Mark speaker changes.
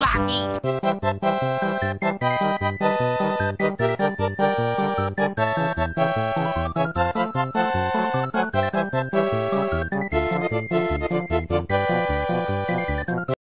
Speaker 1: Bucky.